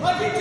What did